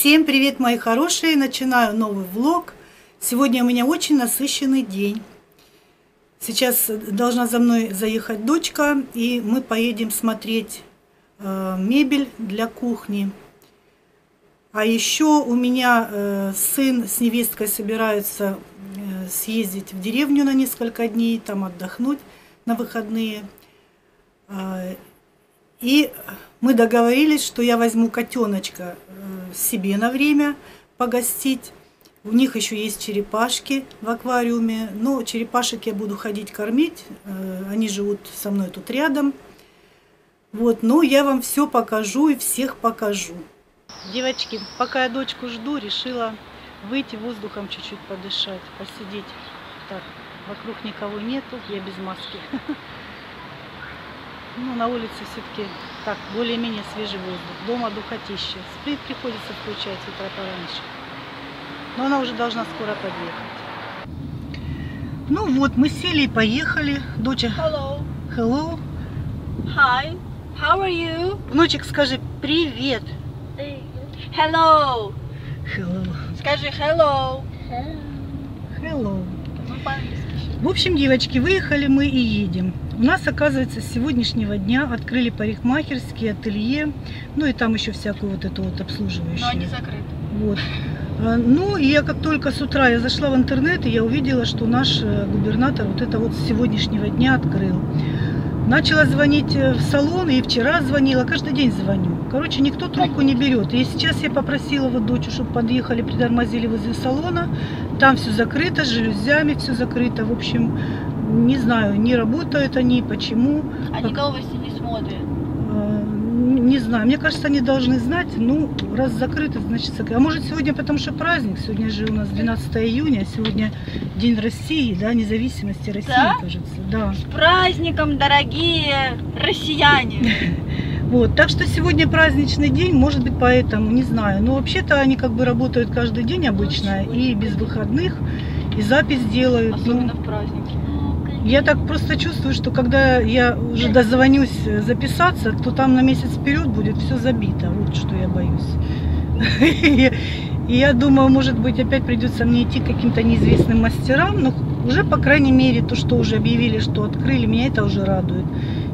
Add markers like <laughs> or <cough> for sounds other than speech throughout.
Всем привет, мои хорошие! Начинаю новый влог. Сегодня у меня очень насыщенный день. Сейчас должна за мной заехать дочка, и мы поедем смотреть э, мебель для кухни. А еще у меня э, сын с невесткой собираются э, съездить в деревню на несколько дней, там отдохнуть на выходные. И мы договорились, что я возьму котеночка э, себе на время погостить. У них еще есть черепашки в аквариуме. Но черепашек я буду ходить кормить. Э, они живут со мной тут рядом. Вот, но я вам все покажу и всех покажу. Девочки, пока я дочку жду, решила выйти воздухом чуть-чуть подышать, посидеть. Так, вокруг никого нету, я без маски. <laughs> Ну, на улице все-таки так, более-менее свежий воздух. Дома духотище. Сплит приходится включать с утра пораньше. Но она уже должна скоро подъехать. Ну вот, мы сели и поехали. Доча. Hello. Hello. Hi. How are you? Внучек, скажи привет. Hello. Hello. Скажи hello. Hello. Ну, по-английски еще. В общем, девочки, выехали мы и едем. У нас, оказывается, с сегодняшнего дня открыли парикмахерские, ателье, ну и там еще всякую вот эту вот обслуживающую. Но они закрыты. Вот. А, Ну, и я как только с утра я зашла в интернет, и я увидела, что наш э, губернатор вот это вот с сегодняшнего дня открыл. Начала звонить э, в салон, и вчера звонила, каждый день звоню. Короче, никто трубку не берет. И сейчас я попросила вот дочь, чтобы подъехали, притормозили возле салона. Там все закрыто, с жалюзями все закрыто. В общем, не знаю, не работают они, почему. Они Как- новости не смотрят. Не знаю, мне кажется, они должны знать, ну, раз закрыто, значит закрыто. А может сегодня, потому что праздник, сегодня же у нас 12 июня, сегодня День России, да, независимости России, Да? кажется, да. С праздником, дорогие россияне. <laughs> Вот, так что сегодня праздничный день, может быть, поэтому, не знаю. Но вообще-то они как бы работают каждый день обычно, и без выходных, и запись делают. ну. Особенно в праздники. Я так просто чувствую, что когда я уже дозвонюсь э, записаться, то там на месяц вперед будет все забито. Вот что я боюсь. <laughs> И я думаю, может быть, опять придется мне идти к каким-то неизвестным мастерам, но уже, по крайней мере, то, что уже объявили, что открыли, меня это уже радует.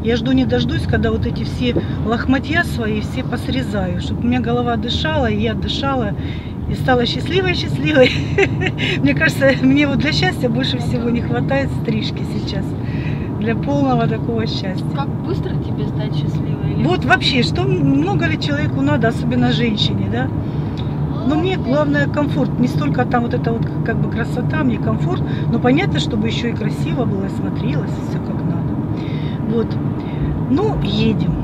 Я жду не дождусь, когда вот эти все лохматья свои все посрезаю, чтобы у меня голова дышала, и я дышала, и стала счастливой-счастливой. <laughs> Мне кажется, мне вот для счастья больше всего не хватает стрижки сейчас. Для полного такого счастья. Как быстро тебе стать счастливой? Или- Вот вообще, что много ли человеку надо, особенно женщине, да? Но мне главное комфорт, не столько там вот это вот как бы красота, мне комфорт, но понятно, чтобы еще и красиво было, смотрелось, все как надо. Вот. Ну, едем.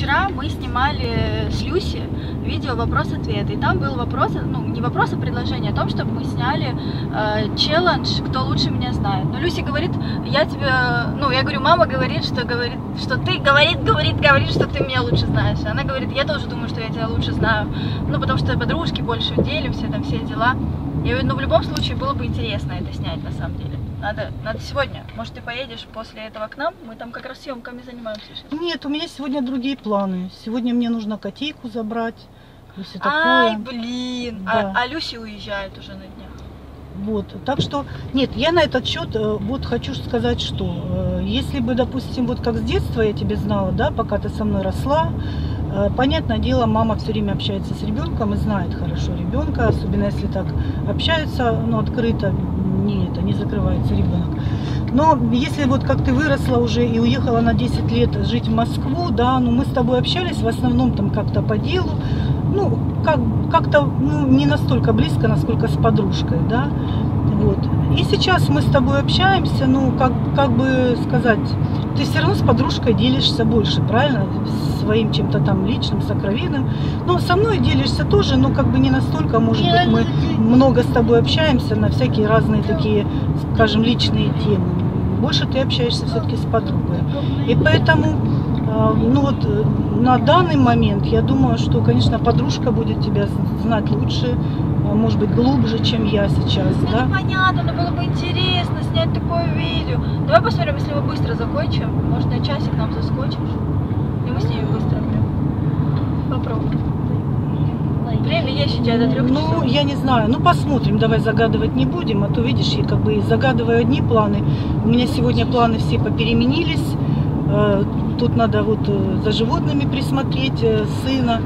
Вчера мы снимали с Люси видео вопрос-ответ. И там был вопрос, ну не вопрос, а предложение о том, чтобы мы сняли э, челлендж «Кто лучше меня знает». Но Люси говорит, я тебе, ну я говорю, мама говорит, что говорит, что ты говорит, говорит, говорит, что ты меня лучше знаешь. Она говорит, я тоже думаю, что я тебя лучше знаю. Ну потому что подружки больше все там все дела. Я ну в любом случае было бы интересно это снять на самом деле. Надо, надо сегодня. Может, ты поедешь после этого к нам? Мы там как раз съемками занимаемся сейчас. Нет, у меня сегодня другие планы. Сегодня мне нужно котейку забрать. И все Ай, такое. блин. Да. А, а Люси уезжает уже на днях. Вот, так что, нет, я на этот счет э, вот хочу сказать, что э, если бы, допустим, вот как с детства я тебя знала, да, пока ты со мной росла, э, понятное дело, мама все время общается с ребенком и знает хорошо ребенка, особенно если так общаются, ну, открыто, не это, не закрывается ребенок. Но если вот как ты выросла уже и уехала на 10 лет жить в Москву, да, ну мы с тобой общались в основном там как-то по делу, ну, как, как-то ну, не настолько близко, насколько с подружкой, да, вот. И сейчас мы с тобой общаемся, ну, как, как бы сказать, ты все равно с подружкой делишься больше, правильно, своим чем-то там личным, сокровенным, но со мной делишься тоже, но как бы не настолько, может быть, мы много с тобой общаемся на всякие разные такие, скажем, личные темы. Больше ты общаешься все-таки с подругой. И поэтому а, ну вот э, на данный момент я думаю, что, конечно, подружка будет тебя знать лучше, может быть, глубже, чем я сейчас, Ну, да? понятно, но было бы интересно снять такое видео. Давай посмотрим, если мы быстро закончим. Может, на часик нам заскочишь? И мы снимем быстро прям. Попробуем. Время есть у тебя до трех Ну, часов. я не знаю. Ну, посмотрим. Давай загадывать не будем. А то, видишь, я как бы загадываю одни планы. У меня сегодня планы все попеременились. Э, Тут надо вот э, за животными присмотреть э, сына.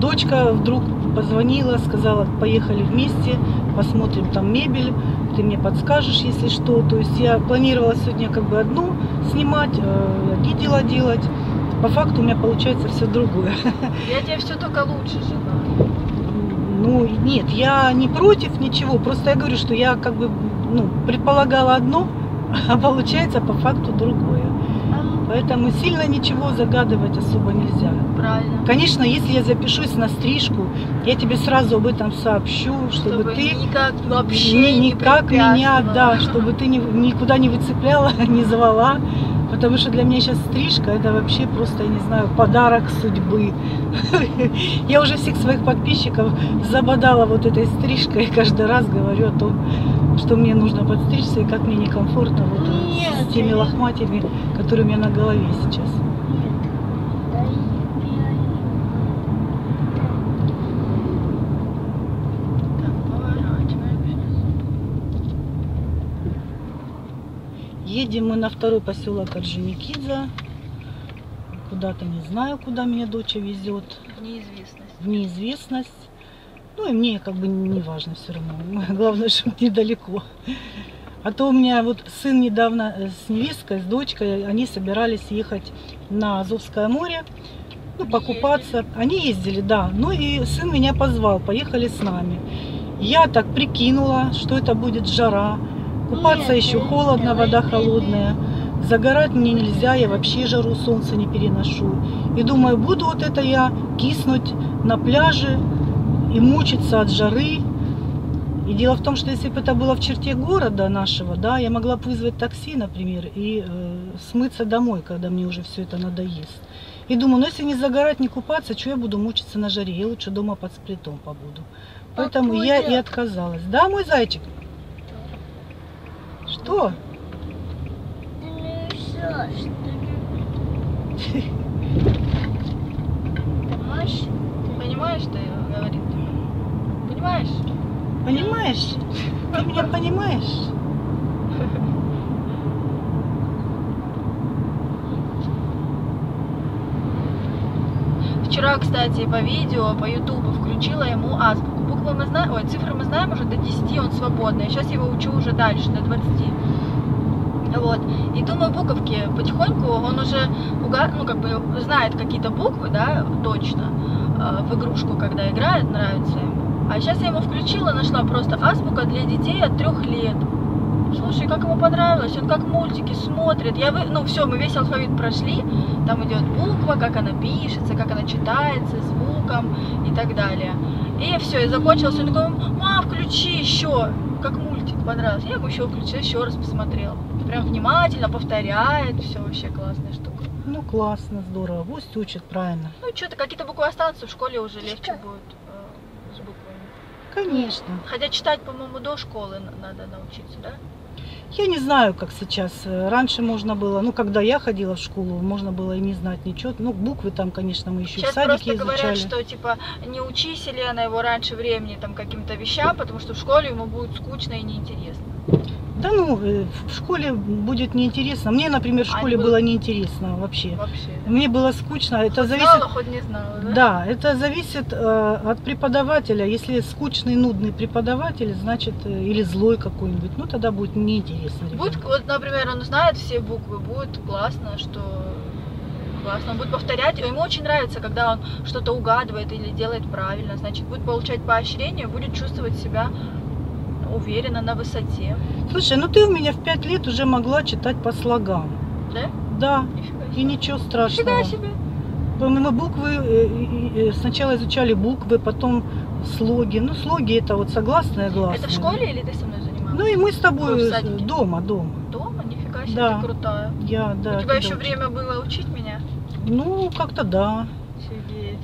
Дочка вдруг позвонила, сказала, поехали вместе, посмотрим там мебель, ты мне подскажешь, если что. То есть я планировала сегодня как бы одну снимать, э, одни дела делать. По факту у меня получается все другое. <laughs> Я тебе все только лучше желаю. Ну, нет, я не против ничего, просто я говорю, что я как бы, ну, предполагала одно, <laughs> а получается по факту другое. Поэтому сильно ничего загадывать особо нельзя. Правильно. Конечно, если я запишусь на стрижку, я тебе сразу об этом сообщу, чтобы, Чтобы ты никак вообще ни- не никак меня, препятствовала. да, чтобы ты ни- никуда не выцепляла, <laughs> не звала. Потому что для меня сейчас стрижка это вообще просто, я не знаю, подарок судьбы. <laughs> Я уже всех своих подписчиков забодала вот этой стрижкой. Каждый раз говорю о том, что мне нужно подстричься и как мне некомфортно вот Нет, с теми лохматями, которые у меня на голове сейчас. Едем мы на второй поселок Орджоникидзе. Куда-то не знаю, куда меня доча везет. В неизвестность. В неизвестность. Ну и мне как бы не важно все равно. <laughs> Главное, чтобы недалеко. А то у меня вот сын недавно э, с невесткой, с дочкой, они собирались ехать на Азовское море, ну, покупаться. Они ездили, да. Ну и сын меня позвал, поехали с нами. Я так прикинула, что это будет жара. Купаться еще холодно, вода холодная. Загорать мне нельзя, я вообще жару солнца не переношу. И думаю, буду вот это я киснуть на пляже и мучиться от жары. И дело в том, что если бы это было в черте города нашего, да, я могла бы вызвать такси, например, и э, смыться домой, когда мне уже все это надоест. И думаю, ну если не загорать, не купаться, что я буду мучиться на жаре? Я лучше дома под сплитом побуду. Поэтому я и Папуля. отказалась. Да, мой зайчик? Что? Все? Понимаешь? Что говорит? Понимаешь? Понимаешь? Ты меня понимаешь? Вчера, кстати, по видео, по ютубу включила ему азбуку. Буквы мы знаем, ой, цифры мы знаем уже до 10, он свободный. Сейчас его учу уже дальше, до 20. Вот. И думаю, буковки потихоньку, он уже уга... ну, как бы знает какие-то буквы, да, точно, э, в игрушку, когда играет, нравится ему. А сейчас я ему включила, нашла просто азбука для детей от трех лет. Слушай, как ему понравилось, он как мультики смотрит. Я вы... Ну все, мы весь алфавит прошли. Там идет буква, как она пишется, как она читается, звуком и так далее. И все, и закончилось. Он такой, мам, включи еще. Как мультик понравился. Я ему еще включила, еще раз посмотрел. Прям внимательно повторяет. Все вообще классная штука. Ну, классно, здорово. Пусть учат правильно. Ну, что-то какие-то буквы останутся, в школе уже легче будет. Конечно. Хотя читать, по-моему, до школы надо научиться, да? Я не знаю, как сейчас. Э, Раньше можно было, ну, когда я ходила в школу, можно было и не знать ничего. Ну, буквы там, конечно, мы еще Сейчас в садике просто изучали. говорят, что типа не учи Селена его раньше времени там каким-то вещам, потому что в школе ему будет скучно и неинтересно. Да ну, э, в школе будет неинтересно. Мне, например, в А, школе не было- было неинтересно вообще. Вообще. Мне было скучно. Это зависит... Знала, хоть не знала, да? Да, это зависит э, от преподавателя. Если скучный, нудный преподаватель, значит, э, или злой какой-нибудь, ну тогда будет неинтересно. Будет, вот, например, он знает все буквы, будет классно, что классно. Он будет повторять, ему очень нравится, когда он что-то угадывает или делает правильно, значит, будет получать поощрение, будет чувствовать себя уверенно, на высоте. Слушай, ну ты у меня в пять лет уже могла читать по слогам. Да? Да, Нифига и ничего страшного. Нифига себе. Мы буквы э, сначала изучали буквы, потом слоги. Ну, слоги это вот согласные, гласные. Это в школе или ты со мной занималась? Ну и мы с тобой э, дома, дома. Дома? Нифига себе, Да. ты крутая. Я, да. У тебя еще да. время было учить меня? Ну, как-то да. Офигеть.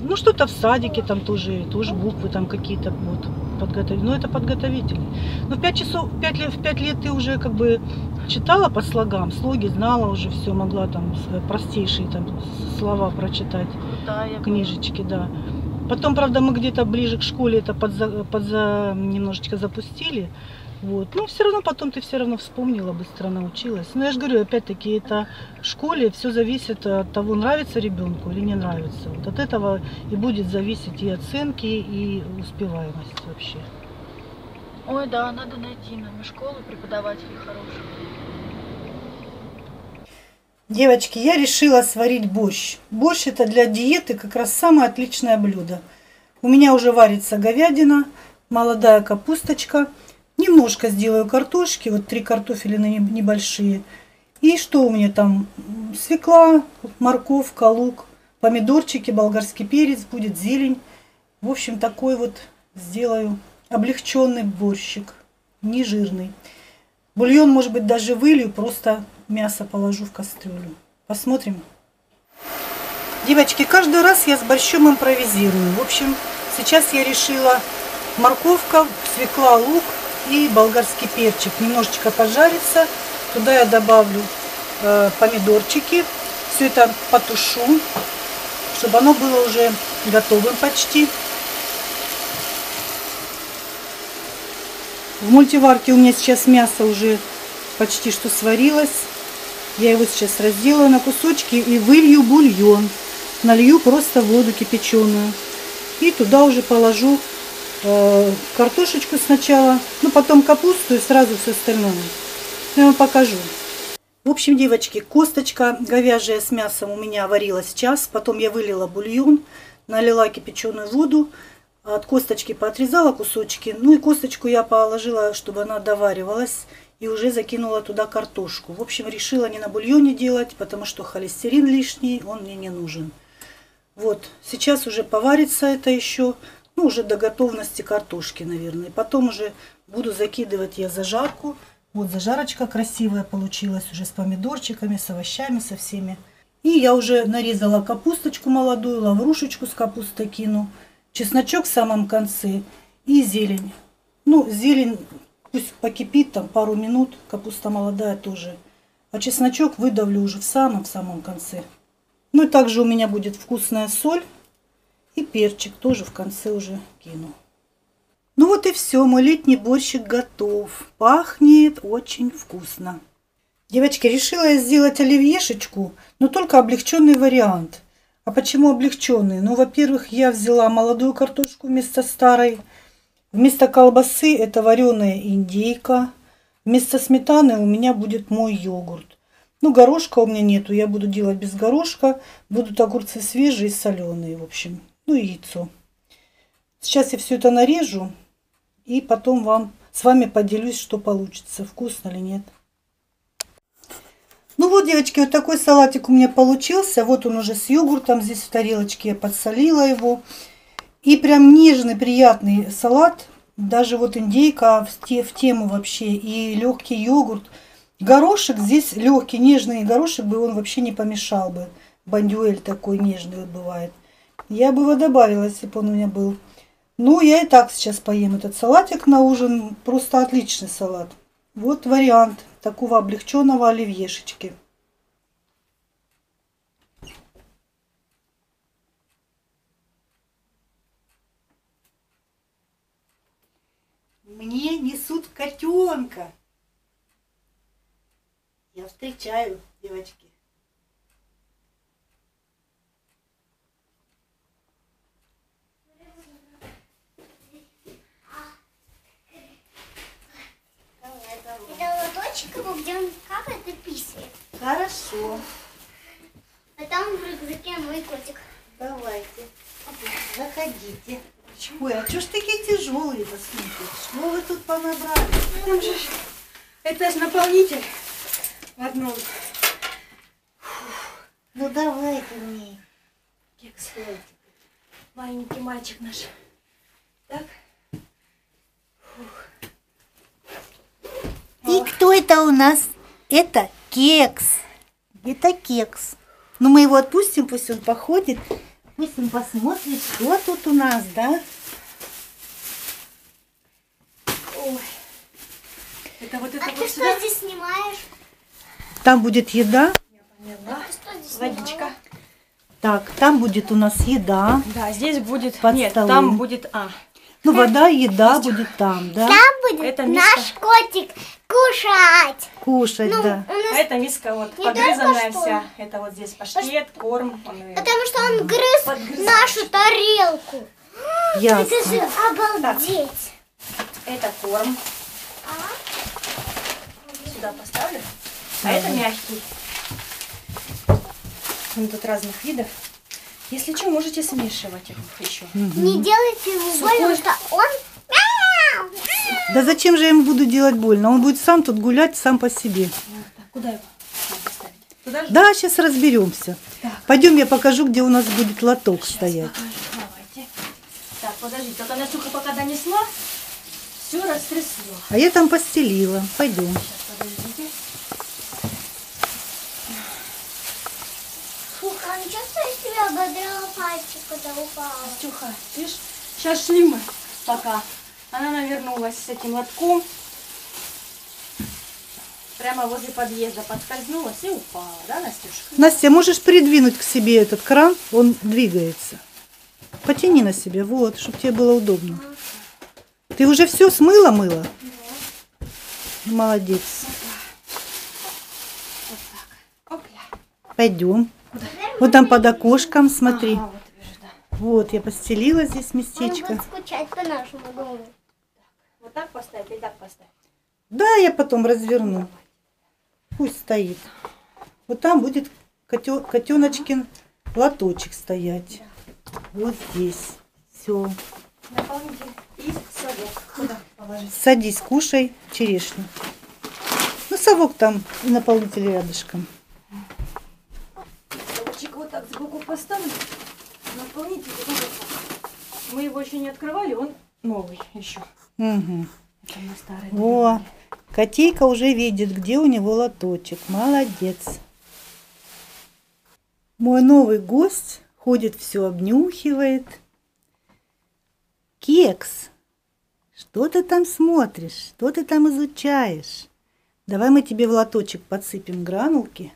Ну, что-то в садике там тоже, тоже буквы там какие-то вот подготовить. Ну, это подготовительные. Но в 5 часов, в 5 лет, в 5 лет ты уже как бы читала по слогам, слоги знала уже все, могла там с- простейшие там слова прочитать, Крутая. я книжечки, да. Потом, правда, мы где-то ближе к школе это подза, подза- немножечко запустили. Вот. Но все равно потом ты все равно вспомнила, быстро научилась. Но я же говорю, опять-таки, это в школе все зависит от того, нравится ребенку или не нравится. Вот от этого и будет зависеть и оценки, и успеваемость вообще. Ой, да, надо найти нам и школу преподавателей хороших. Девочки, я решила сварить борщ. Борщ это для диеты как раз самое отличное блюдо. У меня уже варится говядина, молодая капусточка. Немножко сделаю картошки, вот три картофелины не- небольшие. И что у меня там? Свекла, морковка, лук, помидорчики, болгарский перец, будет зелень. В общем, такой вот сделаю облегченный борщик, не жирный. Бульон, может быть, даже вылью, просто мясо положу в кастрюлю. Посмотрим. Девочки, каждый раз я с борщом импровизирую. В общем, сейчас я решила морковка, свекла, лук и болгарский перчик. Немножечко пожарится. Туда я добавлю э, помидорчики. Все это потушу, чтобы оно было уже готовым почти. В мультиварке у меня сейчас мясо уже почти что сварилось. Я его сейчас разделаю на кусочки и вылью бульон. Налью просто воду кипяченую. И туда уже положу картошечку сначала, ну потом капусту и сразу все остальное. Я вам покажу. В общем, девочки, косточка говяжья с мясом у меня варилась час. Потом я вылила бульон, налила кипяченую воду. От косточки поотрезала кусочки. Ну и косточку я положила, чтобы она доваривалась. И уже закинула туда картошку. В общем, решила не на бульоне делать, потому что холестерин лишний, он мне не нужен. Вот, сейчас уже поварится это еще, ну, уже до готовности картошки, наверное. Потом уже буду закидывать я зажарку. Вот зажарочка красивая получилась уже с помидорчиками, с овощами, со всеми. И я уже нарезала капусточку молодую, лаврушечку с капустой кину, чесночок в самом конце и зелень. Ну, зелень пусть покипит там пару минут, капуста молодая тоже. А чесночок выдавлю уже в самом-самом конце. Ну и также у меня будет вкусная соль и перчик тоже в конце уже кину. Ну вот и все, мой летний борщик готов. Пахнет очень вкусно. Девочки, решила я сделать оливьешечку, но только облегченный вариант. А почему облегченный? Ну, во-первых, я взяла молодую картошку вместо старой. Вместо колбасы это вареная индейка. Вместо сметаны у меня будет мой йогурт. Ну, горошка у меня нету, я буду делать без горошка. Будут огурцы свежие и соленые, в общем. Ну и яйцо. Сейчас я все это нарежу и потом вам с вами поделюсь, что получится, вкусно или нет. Ну вот, девочки, вот такой салатик у меня получился. Вот он уже с йогуртом здесь в тарелочке. Я подсолила его. И прям нежный, приятный салат. Даже вот индейка в, те, в тему вообще. И легкий йогурт. Горошек здесь легкий, нежный горошек бы он вообще не помешал бы. Бандюэль такой нежный бывает. Я бы его добавила, если бы он у меня был. Ну, я и так сейчас поем этот салатик на ужин. Просто отличный салат. Вот вариант такого облегченного оливьешечки. Мне несут котенка. Я встречаю, девочки. Его, где он какает и писает. Хорошо, А там в рюкзаке мой котик. давайте. Заходите. Ой, а что ж такие тяжелые-то сумки? Что вы тут понабрали? Там же ж- Это ж наполнитель в одном. Ну давайте мне. Кекс. Маленький мальчик наш. Так. И кто это у нас? Это кекс. Это кекс. Ну мы его отпустим, пусть он походит. Пусть он посмотрит, что тут у нас, да? Ой. Это вот это А вот ты сюда. что здесь снимаешь? Там будет еда. Поняла. Ты что здесь Водичка. Так, там будет у нас еда. Да, здесь будет... Под Нет, столом. там будет... А, Ну, вода, еда будет там, да? Там будет Это наш миска. котик кушать. Кушать, Ну, да. а нас... это миска вот Не погрызанная только что. вся. Это вот здесь паштет, корм. он Потому что он грыз Подгрызаешь. нашу тарелку. Это Ясно. же обалдеть. Это корм. А? Сюда поставлю. А это мягкий. Он тут разных видов. Если что, можете смешивать их еще. Не делайте ему больно, потому что он... Да зачем же я ему буду делать больно? Он будет сам тут гулять сам по себе. Так, куда его? Туда же? Да, сейчас разберемся. Так. Пойдем, я покажу, где у нас будет лоток Сейчас стоять. покажу. Давайте. Так, подожди, только Настюха пока донесла, все растрясло. А я там постелила. Пойдем. Сейчас, подождите. Фух, а ничего, что я себя ободрала пальчик, когда упала? Настюха, видишь, сейчас шли мы пока. Она навернулась с этим лотком. Прямо возле подъезда подскользнулась и упала, да, Настюшка? Настя, можешь придвинуть к себе этот кран? Он двигается. Потяни на себя, вот, чтобы тебе было удобно. Ты уже все смыла, мыла? Молодец. Вот так. Пойдем. Вот там под окошком, смотри. Ага, вот вижу, да. Вот, я постелила здесь Он местечко. будет скучать по нашему дому. Так поставить или так поставить? Да, я потом разверну. Пусть стоит. Вот там будет коте- котеночкин лоточек стоять. Вот здесь. Все. Наполнитель и совок. Куда положить? Садись, кушай черешню. Ну, совок там и наполнитель рядышком. Совочек вот так сбоку поставлю. Наполнитель. Мы его еще не открывали, он новый еще. Угу. Это мы старый. О, котейка уже видит, где у него лоточек. Молодец. Мой новый гость ходит, все обнюхивает. Кекс, что ты там смотришь? Что ты там изучаешь? Давай мы тебе в лоточек подсыпем гранулки.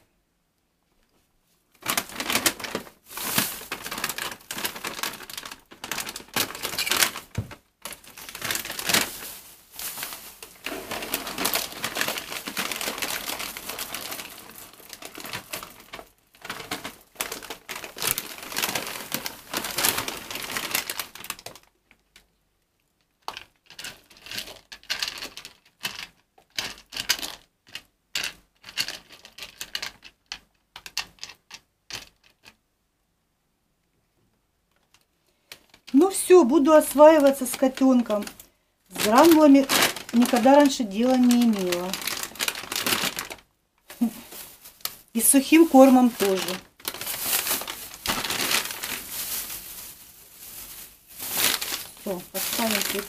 Ну все, буду осваиваться с котенком. С гранулами никогда раньше дела не имела. И с сухим кормом тоже. Все, поставим тут.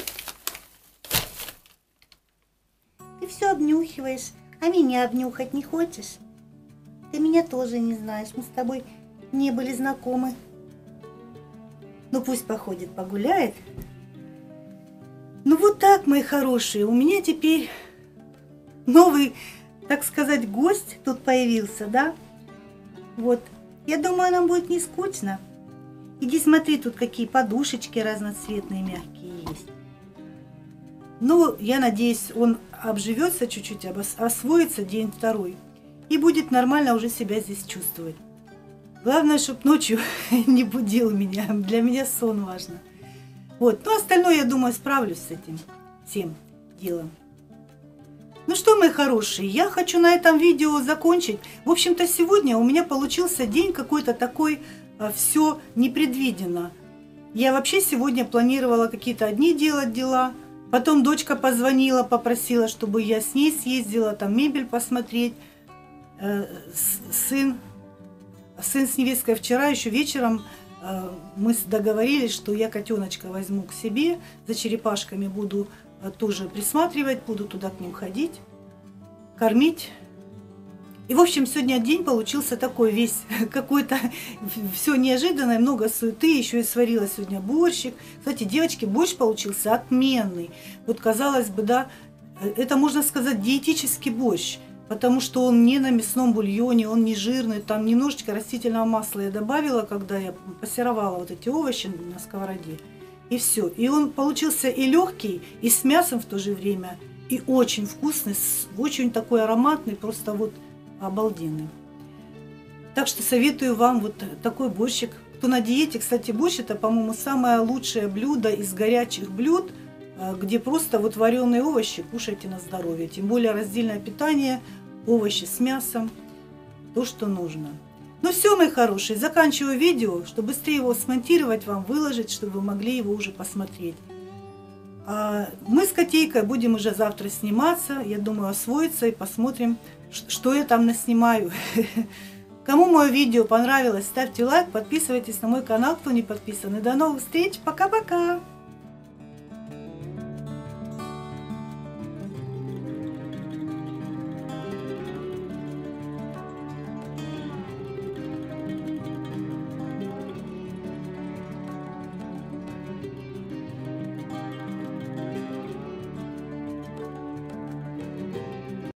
Ты все обнюхиваешь, а меня обнюхать не хочешь? Ты меня тоже не знаешь, мы с тобой не были знакомы. Ну пусть походит, погуляет. Ну вот так, мои хорошие, у меня теперь новый, так сказать, гость тут появился, да? Вот. Я думаю, нам будет не скучно. Иди смотри, тут какие подушечки разноцветные, мягкие есть. Ну, я надеюсь, он обживется чуть-чуть, освоится день второй. И будет нормально уже себя здесь чувствовать. Главное, чтобы ночью <laughs> не будил меня. Для меня сон важно. Вот. Ну, остальное, я думаю, справлюсь с этим всем делом. Ну что, мои хорошие, я хочу на этом видео закончить. В общем-то, сегодня у меня получился день какой-то такой, а, все непредвиденно. Я вообще сегодня планировала какие-то одни делать дела. Потом дочка позвонила, попросила, чтобы я с ней съездила, там мебель посмотреть. Э, сын, сын с невесткой вчера еще вечером э, мы договорились, что я котеночка возьму к себе, за черепашками буду э, тоже присматривать, буду туда к ним ходить, кормить. И, в общем, сегодня день получился такой весь <laughs> какой-то, <laughs> все неожиданное, много суеты, еще и сварила сегодня борщик. Кстати, девочки, борщ получился отменный. Вот, казалось бы, да, это, можно сказать, диетический борщ – потому что он не на мясном бульоне, он не жирный, там немножечко растительного масла я добавила, когда я пассеровала вот эти овощи на сковороде, и все. И он получился и легкий, и с мясом в то же время, и очень вкусный, очень такой ароматный, просто вот обалденный. Так что советую вам вот такой борщик. Кто на диете, кстати, борщ это, по-моему, самое лучшее блюдо из горячих блюд, э, где просто вот вареные овощи кушайте на здоровье. Тем более раздельное питание – овощи с мясом, то, что нужно. Ну все, мои хорошие, заканчиваю видео, чтобы быстрее его смонтировать вам, выложить, чтобы вы могли его уже посмотреть. А мы с Котейкой будем уже завтра сниматься, я думаю, освоиться и посмотрим, что я там наснимаю. <laughs> Кому мое видео понравилось, ставьте лайк, подписывайтесь на мой канал, кто не подписан. И до новых встреч, пока-пока!